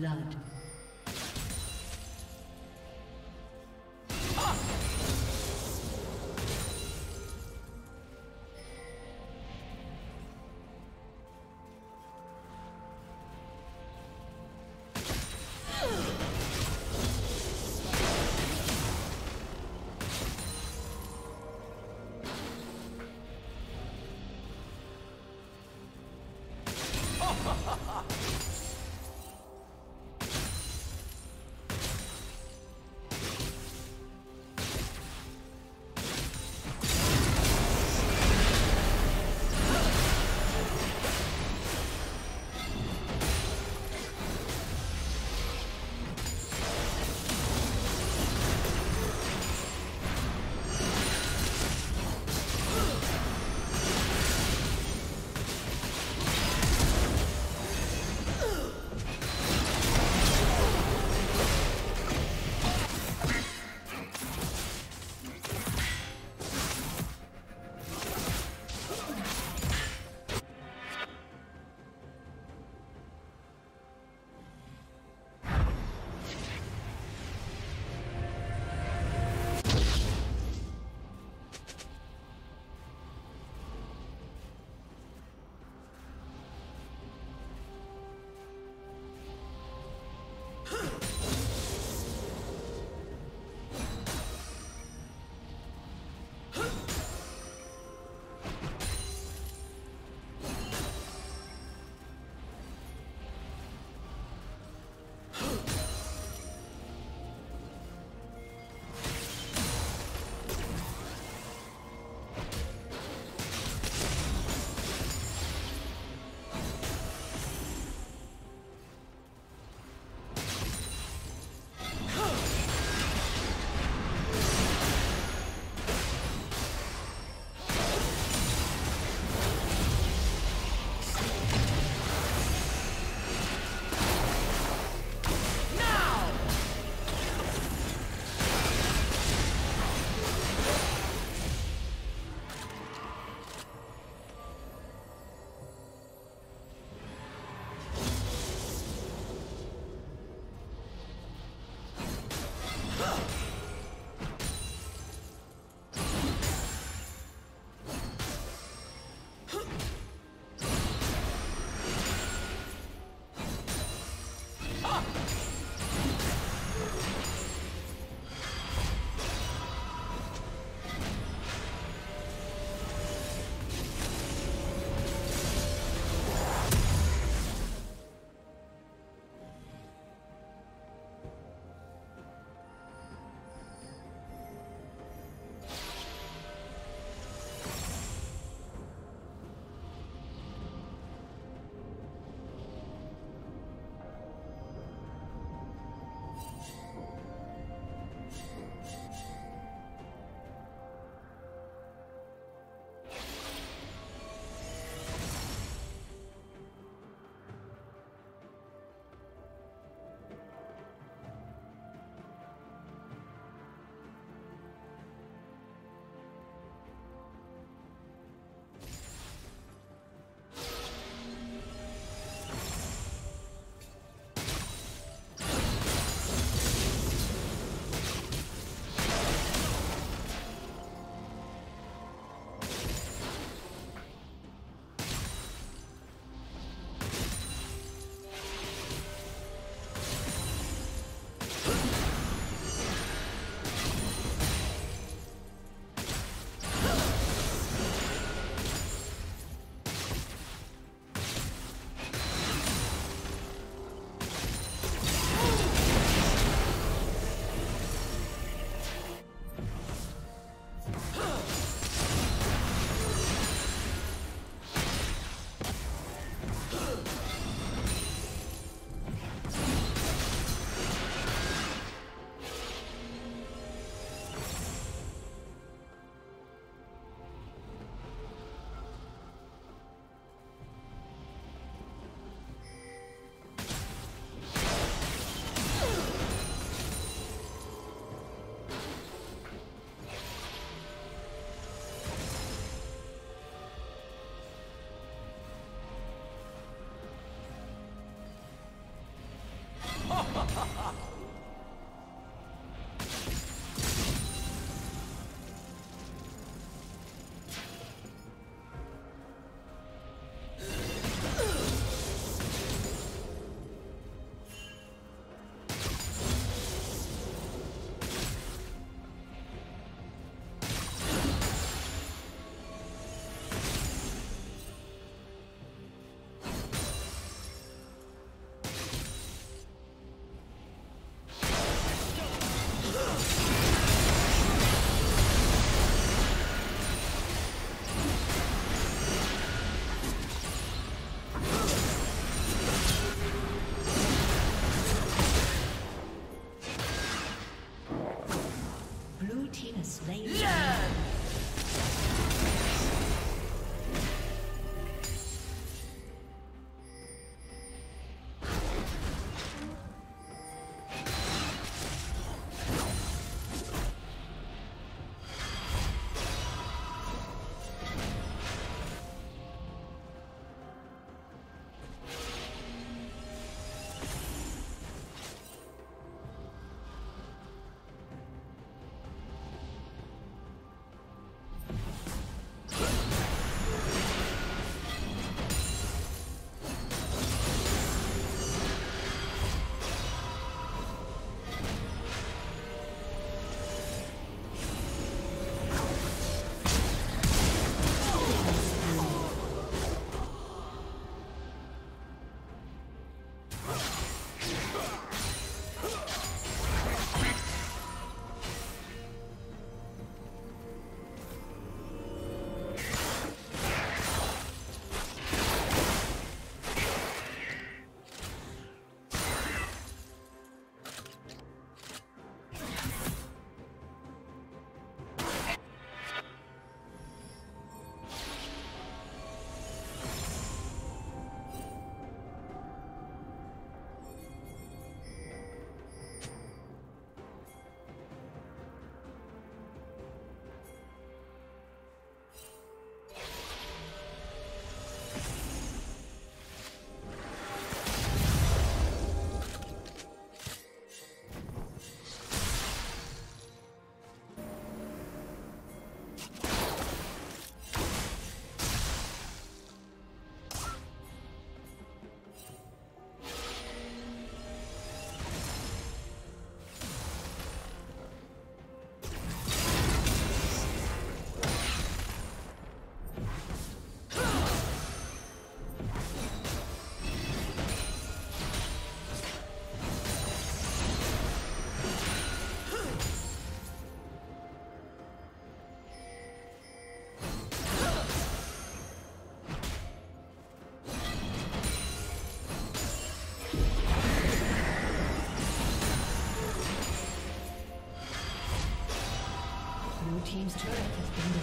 Blood. slain. Yeah!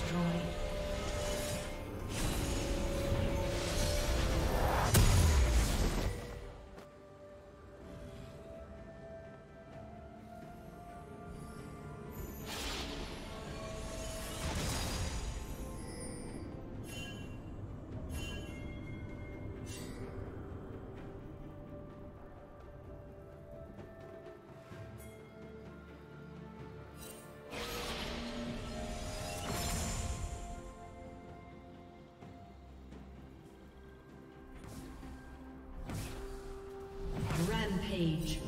Destroyed. Rampage.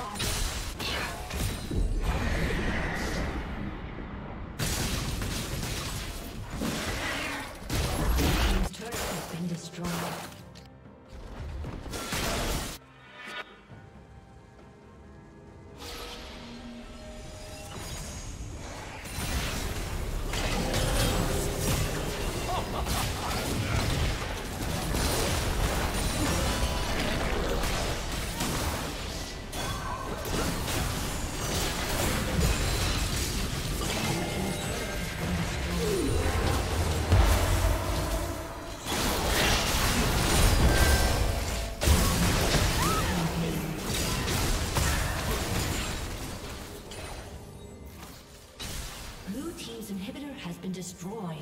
Destroyed.